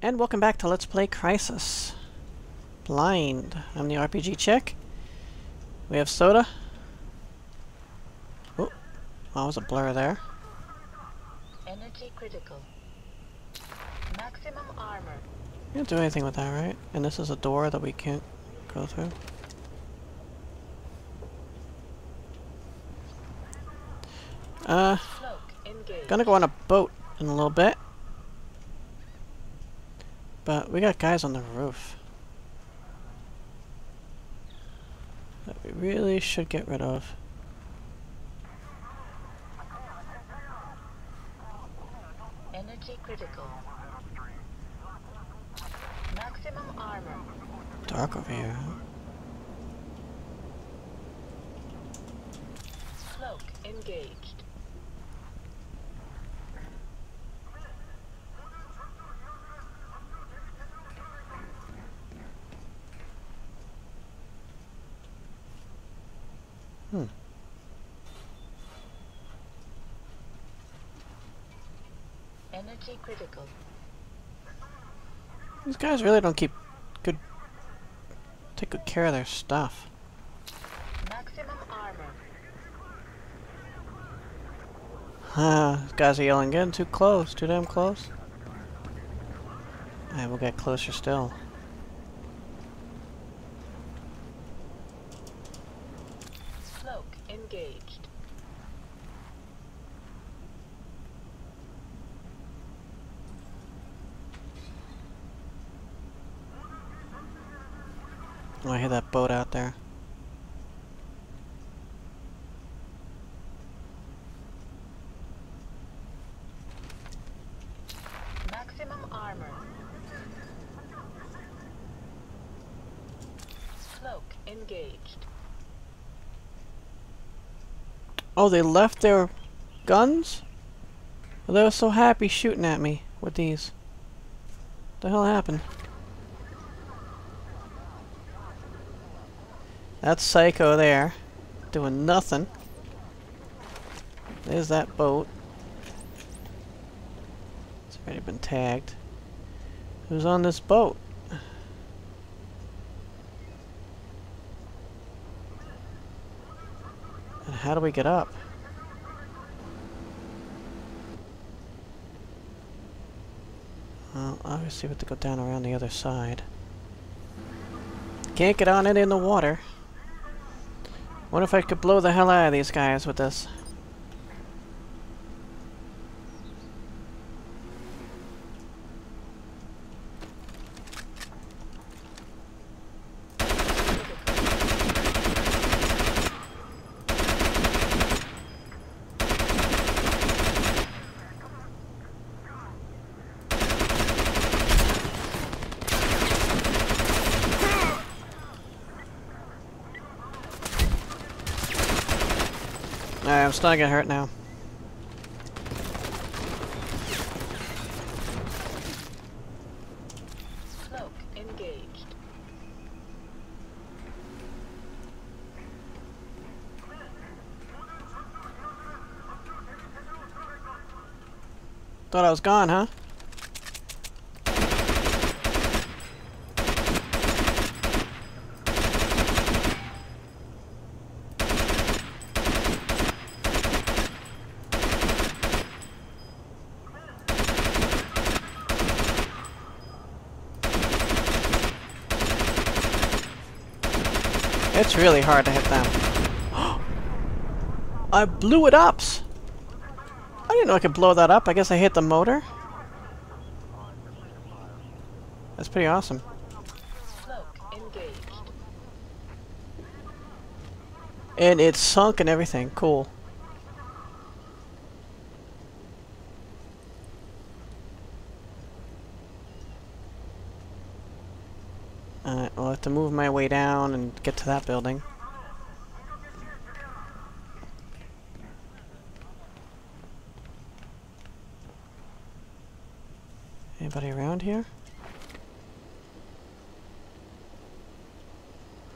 And welcome back to Let's Play Crysis. Blind. I'm the RPG Chick. We have Soda. Oh, that was a blur there. Energy critical. Maximum armor. You Can't do anything with that, right? And this is a door that we can't go through. Uh, gonna go on a boat in a little bit. But we got guys on the roof. That we really should get rid of. Energy critical. Maximum armor. Dark over here. Smoke engaged. Hmm. Energy critical. These guys really don't keep good take good care of their stuff. Maximum armor. Ah, these guys are yelling, getting too close, too damn close. Alright, we'll get closer still. Smoke engaged. Oh, I hear that boat out there. Maximum armor. Smoke engaged. Oh, they left their guns? Well, they were so happy shooting at me with these. What the hell happened? That's Psycho there. Doing nothing. There's that boat. It's already been tagged. Who's on this boat? And how do we get up? Well, obviously we have to go down around the other side. Can't get on it in the water. What if I could blow the hell out of these guys with this? I'm starting to get hurt now. Engaged. Thought I was gone, huh? It's really hard to hit them. I blew it up! I didn't know I could blow that up. I guess I hit the motor. That's pretty awesome. And it's sunk and everything. Cool. Alright, I'll have to move my way down and get to that building. Anybody around here?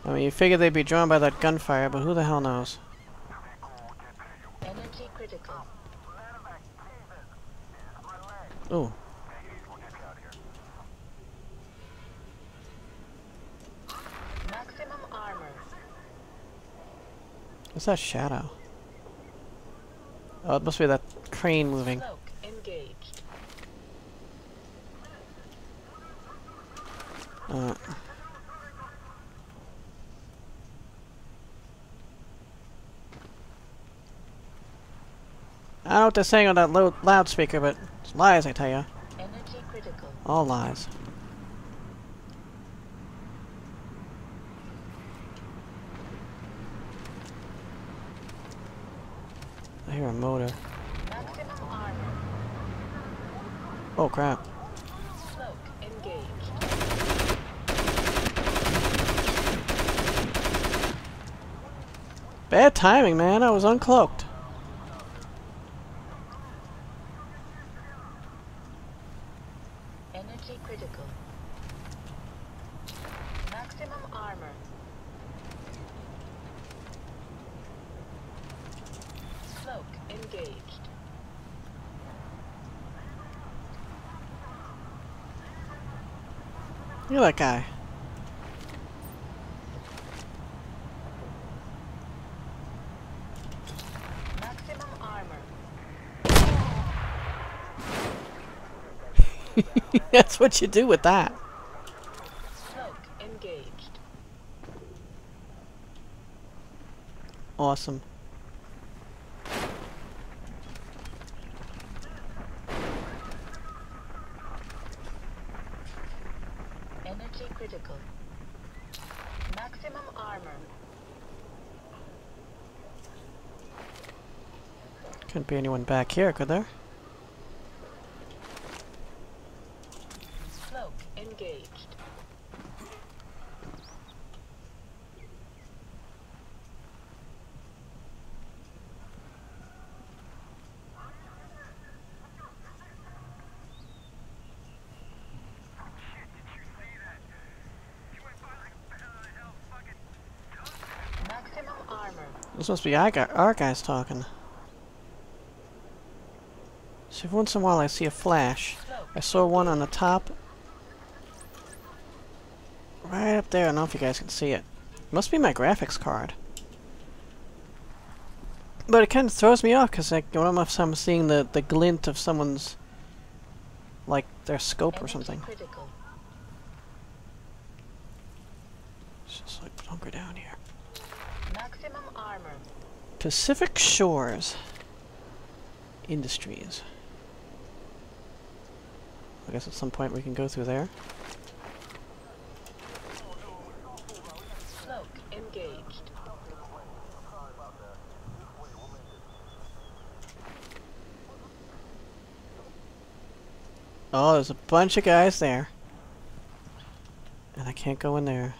I mean, you figure they'd be drawn by that gunfire, but who the hell knows? Energy critical. Ooh. What's that shadow? Oh, it must be that crane moving. Uh, I don't know what they're saying on that loud loudspeaker, but it's lies, I tell you. All lies. I hear a motor. Oh crap. Bad timing, man. I was uncloaked. Energy critical. Maximum armor. Cloak engaged. Look at that guy. That's what you do with that. Awesome. Energy critical. Maximum armor. Couldn't be anyone back here, could there? Engaged. This must be our, our guys talking. So every once in a while I see a flash. I saw one on the top. Right up there. I don't know if you guys can see it. Must be my graphics card. But it kind of throws me off because like, I don't know if I'm seeing the, the glint of someone's, like, their scope or something. critical. It's just like hunker down here. Maximum armor. Pacific Shores Industries. I guess at some point we can go through there. Oh, there's a bunch of guys there. And I can't go in there.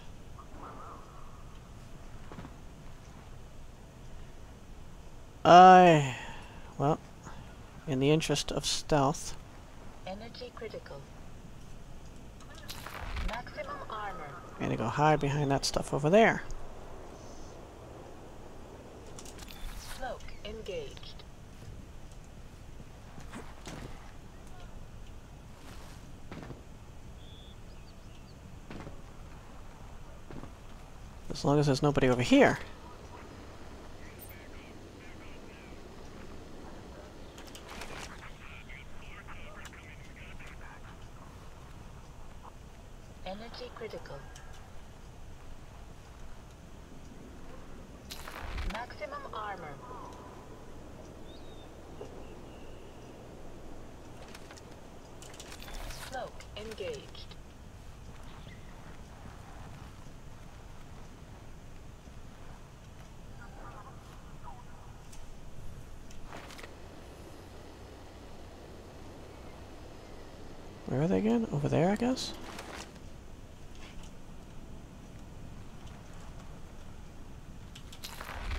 I... Well, in the interest of stealth, Energy critical. Maximum armor. I'm gonna go hide behind that stuff over there. Cloak engaged. As long as there's nobody over here. Energy critical. Maximum armor. Cloak engaged. Where are they again? Over there, I guess?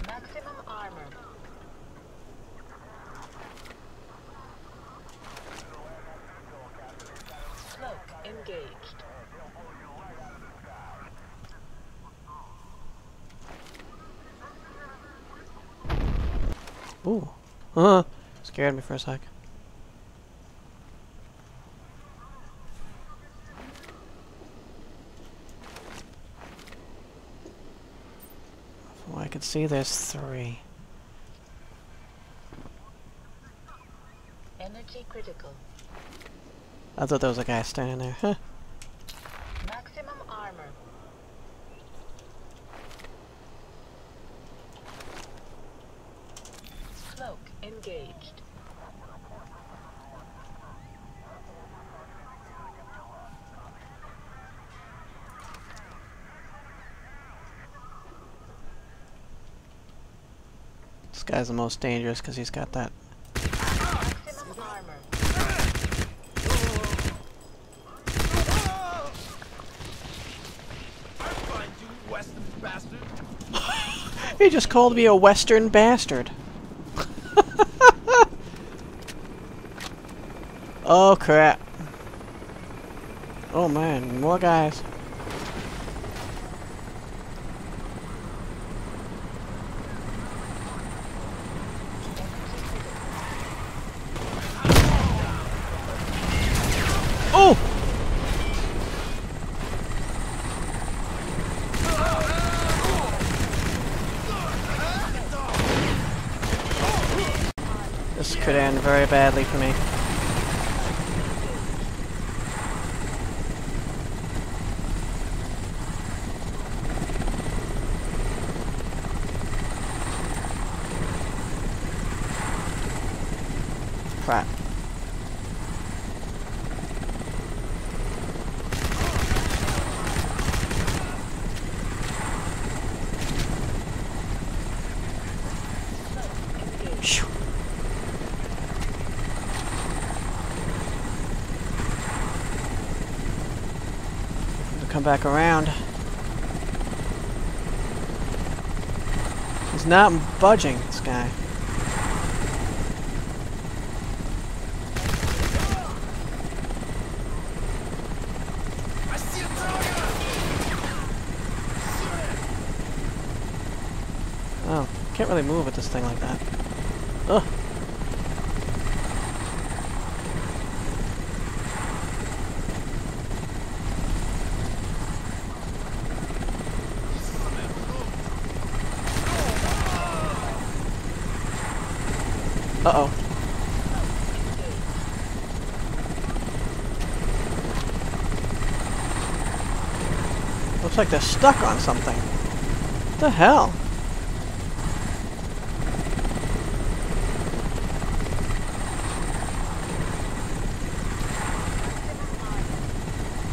Maximum armor. Cloak engaged. Ooh. Uh, scared me for a sec. See there's three. Energy critical. I thought there was a guy standing there. Huh. Maximum armor. Cloak engaged. This guy's the most dangerous because he's got that. He just called me a western bastard. oh crap. Oh man, more guys. Oh! This could end very badly for me. Crap. Phew. Come back around. He's not budging, this guy. Oh, can't really move with this thing like that. Uh-oh. Looks like they're stuck on something. What the hell?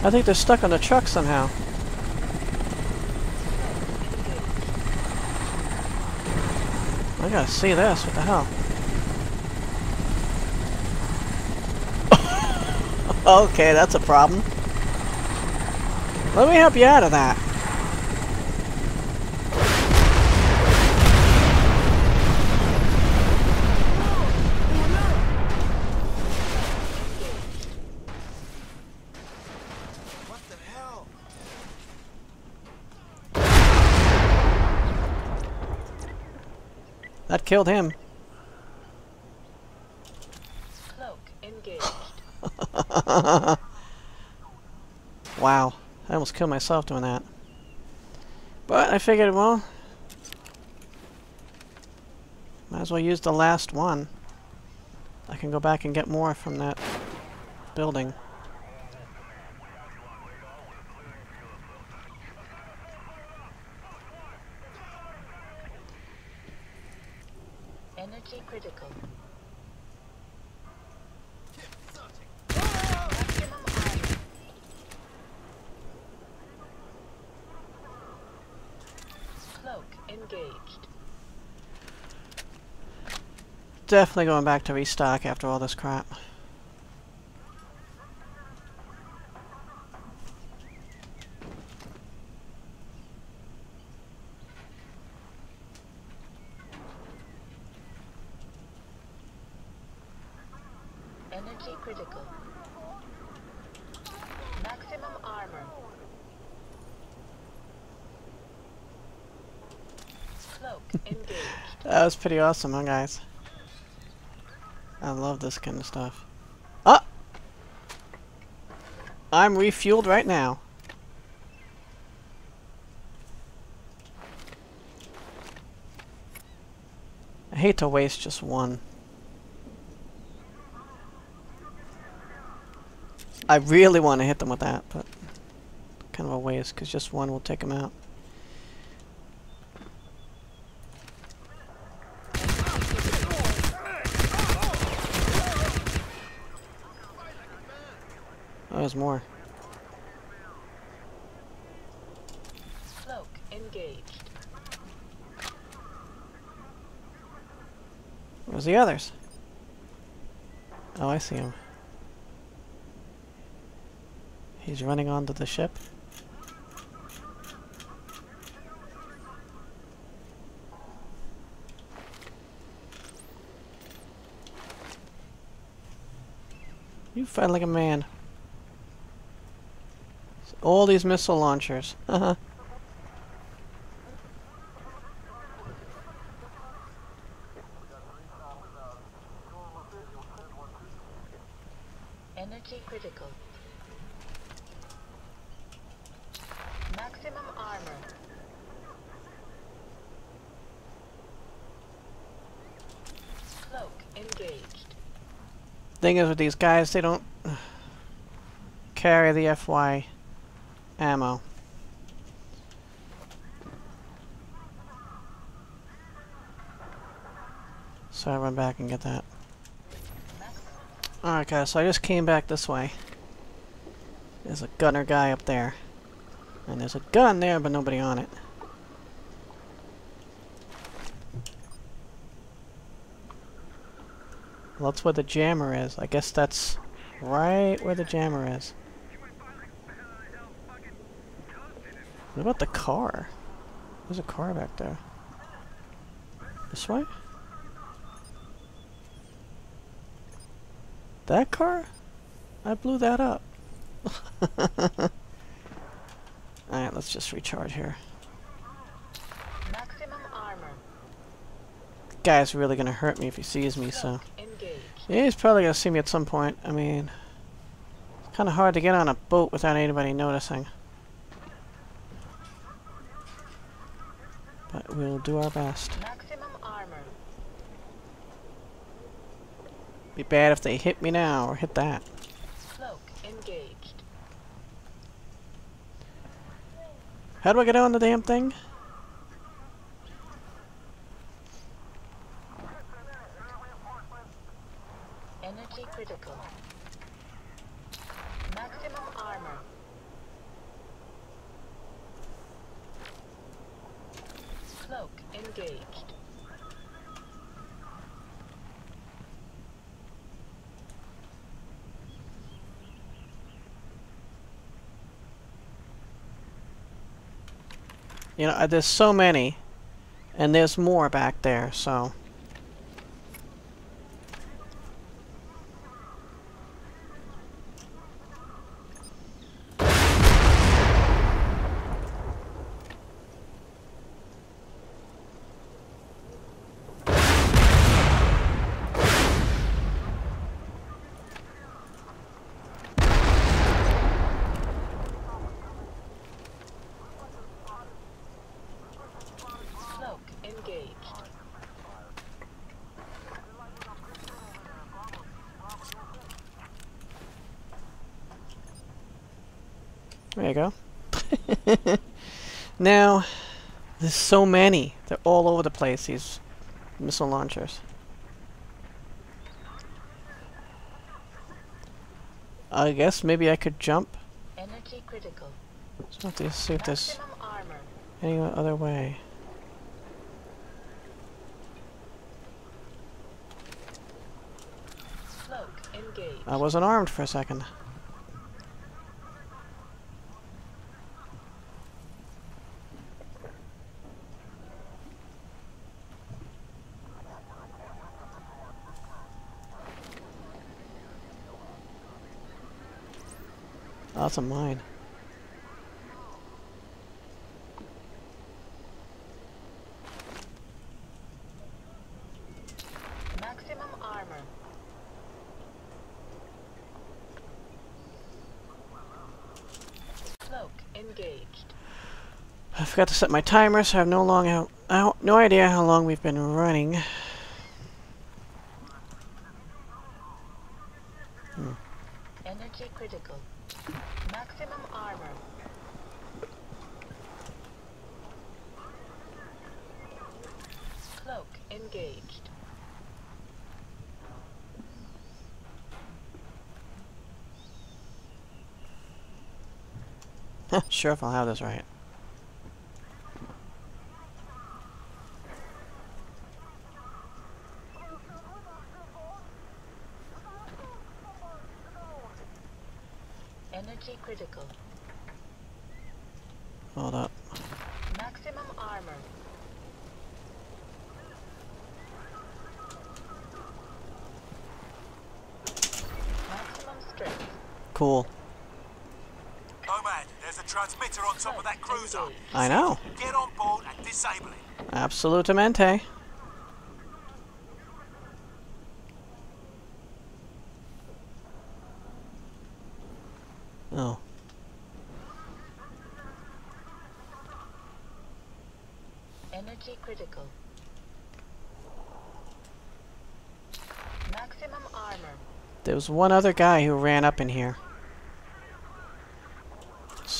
I think they're stuck on the truck somehow. I gotta see this. What the hell? Okay, that's a problem. Let me help you out of that. That killed him. Cloak engaged. Wow. I almost killed myself doing that. But I figured, well... Might as well use the last one. I can go back and get more from that building. Energy critical. Maximum armor. Cloak engaged. Definitely going back to restock after all this crap. Energy critical. Maximum armor. Cloak engaged. That was pretty awesome, huh, guys? I love this kind of stuff. Ah! I'm refueled right now. I hate to waste just one. I really want to hit them with that, but kind of a waste because just one will take them out. There's more. Cloak engaged. Where's the others? Oh, I see him. He's running onto the ship. You fight like a man. All these missile launchers. Uh-huh. Energy critical. Maximum armor. Cloak engaged. Thing is with these guys, they don't carry the FY ammo. So I run back and get that. Alright guys, so I just came back this way. There's a gunner guy up there. And there's a gun there, but nobody on it. Well, that's where the jammer is. I guess that's right where the jammer is. What about the car? There's a car back there. This way? That car? I blew that up. Alright, let's just recharge here. Maximum armor. Guy's really gonna hurt me if he sees me, so... Yeah, he's probably gonna see me at some point. I mean... It's kinda hard to get on a boat without anybody noticing. We'll do our best. Maximum armor. Be bad if they hit me now, or hit that. How do I get on the damn thing? Energy critical. Maximum armor. Cloak engaged. You know, uh, there's so many. And there's more back there, so... Cloak engaged. There you go. now, there's so many. They're all over the place, these missile launchers. I guess maybe I could jump. Energy critical. Have to see if there's any other way. I wasn't armed for a second. That's a mine. Maximum armor. Cloak engaged. I forgot to set my timer, so I have no long out, out no idea how long we've been running. Energy critical. Maximum armor. Cloak engaged. Sure if I'll have this right. Energy critical. Hold up. Maximum armor. Maximum strength. Cool. Nomad, there's a transmitter on top of that cruiser. I know. Get on board and disable it. Absolutamente. Oh. Energy critical. Maximum armor. There was one other guy who ran up in here.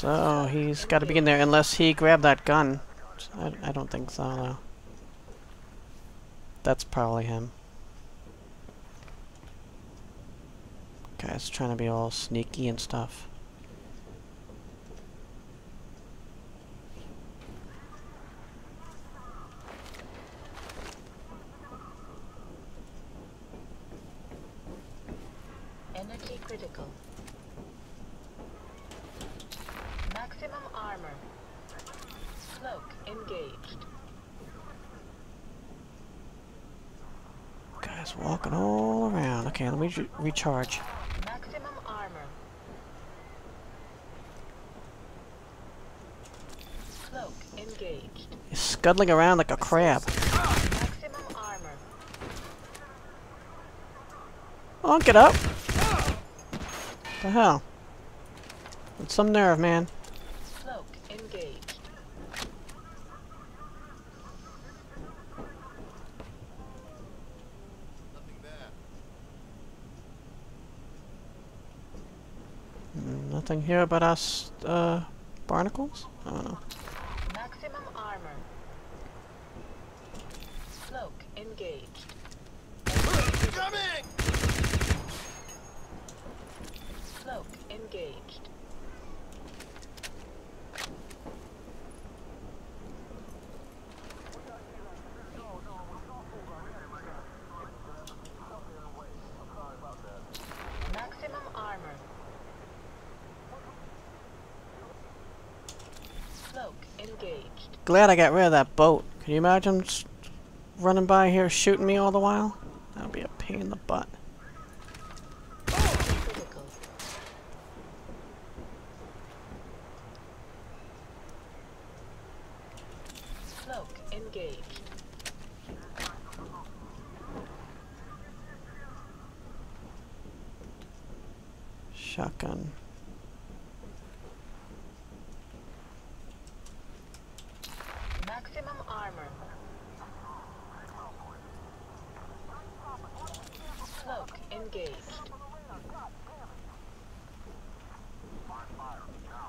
So he's got to be in there unless he grabbed that gun. I, I don't think so, though. That's probably him. Guy's trying to be all sneaky and stuff. Energy critical. Maximum armor. Cloak engaged. Guy's walking all around. Okay, let me recharge. Maximum armor. Cloak engaged. He's scuttling around like a crab. Maximum armor. Oh, get up! The hell? With some nerve, man. Cloak engaged. Nothing here but us, uh, barnacles? I don't know. Maximum armor. Cloak engaged. Coming! Cloak engaged. Maximum armor. Cloak engaged. Glad I got rid of that boat. Can you imagine running by here shooting me all the while? That would be a pain in the butt. Critical. Cloak engaged. Shotgun. Maximum armor. Cloak engaged.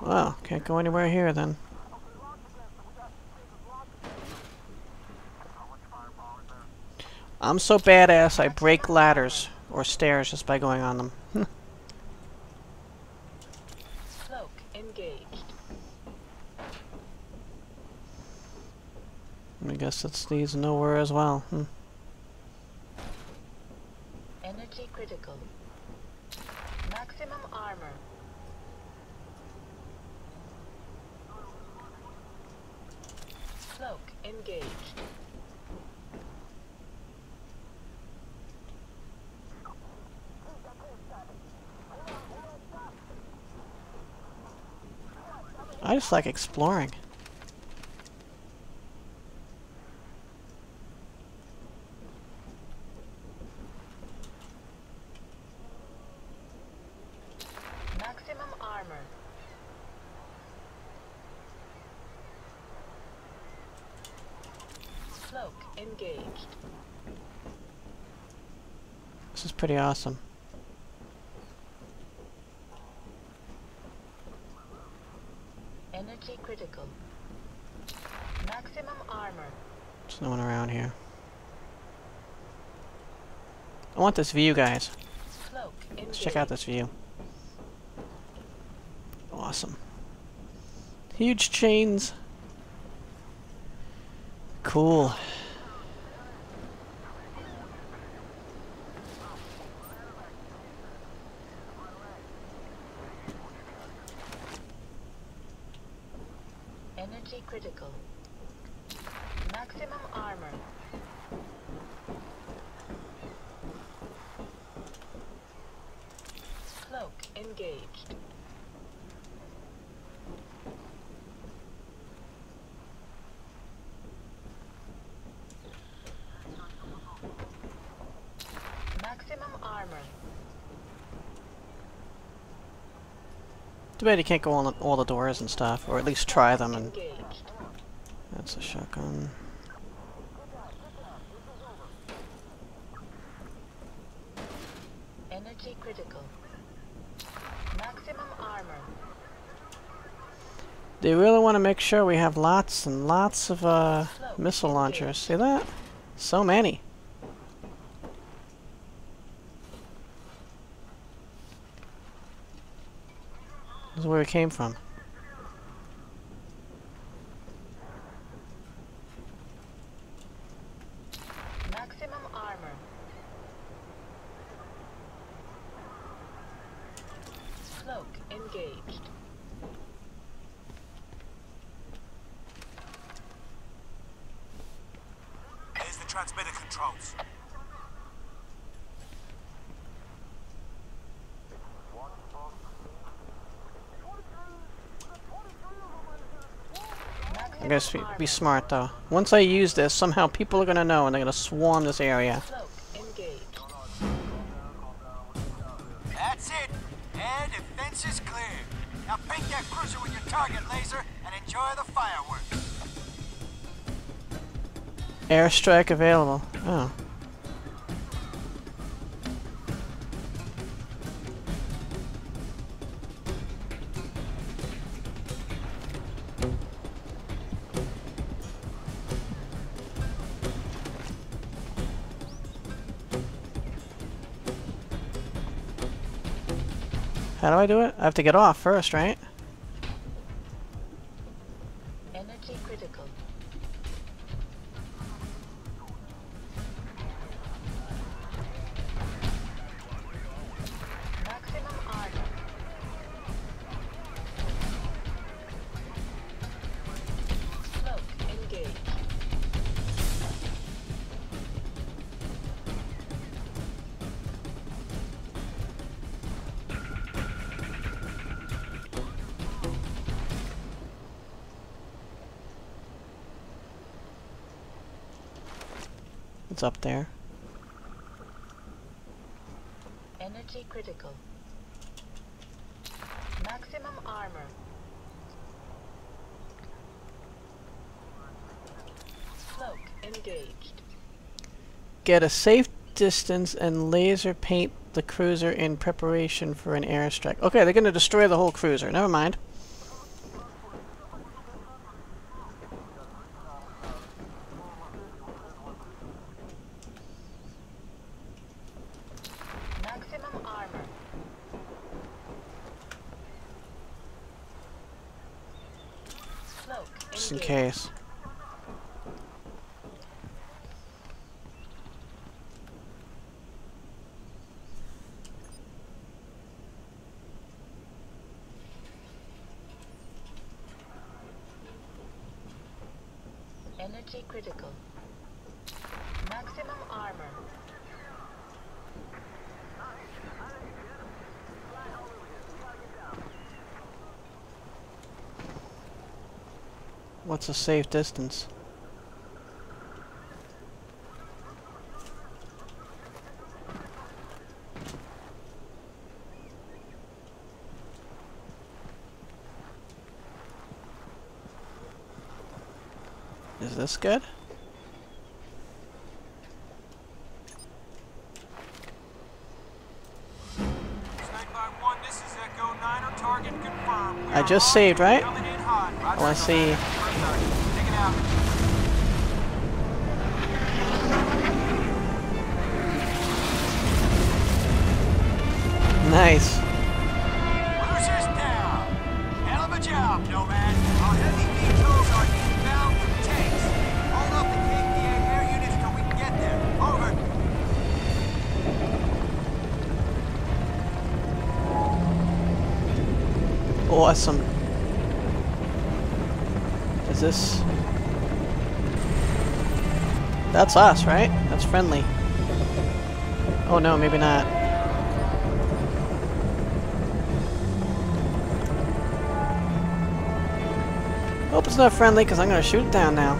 Well, can't go anywhere here then. I'm so badass I break ladders or stairs just by going on them. I guess it's these nowhere as well. Hmm. Energy critical. Armor. Cloak engaged. I just like exploring. engaged. This is pretty awesome. Energy critical. Maximum armor. There's no one around here. I want this view, guys. Let's check out this view. Awesome. Huge chains. Cool. Too bad you can't go on all the doors and stuff, or at least try them. And that's a shotgun. Energy critical. Maximum armor. They really want to make sure we have lots and lots of uh, missile launchers. See that? So many. This is where we came from. Maximum armor. Cloak engaged. There's the transmitter controls. I guess be, smart though. Once I use this, somehow people are gonna know and they're gonna swarm this area. That's it. Air defense is clear. Now paint that cruiser with your target laser and enjoy the fireworks. Airstrike available. Oh. I do it? I have to get off first, right? It's up there. Energy critical. Maximum armor. Cloak engaged. Get a safe distance and laser paint the cruiser in preparation for an airstrike. Okay, they're gonna destroy the whole cruiser. Never mind. Maximum armor. Cloak Just in case. Energy critical. Maximum armor. What's a safe distance? Is this good? One, this is Echo 9 or target confirmed. We I just saved, right? In wanna see- First. Take it out. Nice. Cruisers down. Hell of a job, Nomad. Our heavy vehicles are inbound with tanks. Hold up the KPA air units till we can get there. Over. Awesome. Is this... That's us, right? That's friendly. Oh no, maybe not. Hope it's not friendly, because I'm gonna shoot it down now.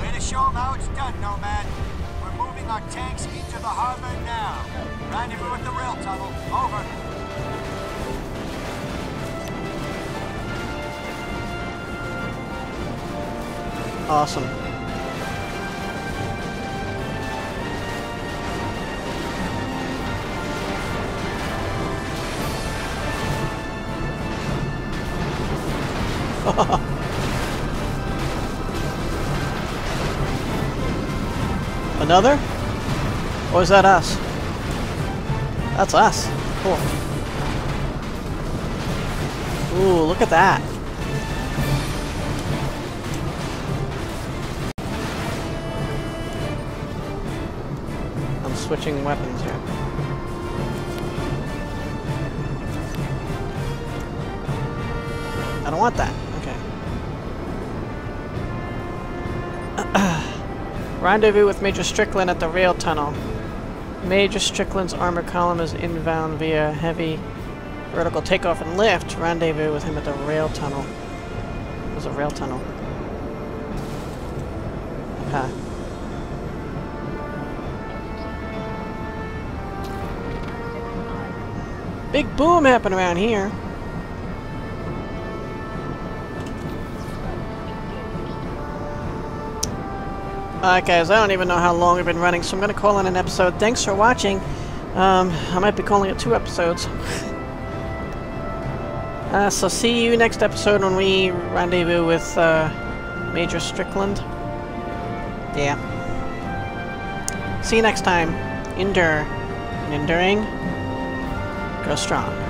Way to show 'em how it's done, Nomad. Our tanks into the harbor now. Rendezvous at the rail tunnel. Over. Awesome. Another? Or is that us? That's us. Cool. Ooh, look at that. I'm switching weapons here. I don't want that. Okay. Rendezvous with Major Strickland at the rail tunnel. Major Strickland's armor column is inbound via heavy vertical takeoff and lift. Rendezvous with him at the rail tunnel. There's a rail tunnel. Okay. Big boom happened around here. Alright guys, I don't even know how long we've been running, so I'm going to call in an episode. Thanks for watching. Um, I might be calling it two episodes. uh, so see you next episode when we rendezvous with uh, Major Strickland. Yeah. See you next time. Endure. And enduring, go strong.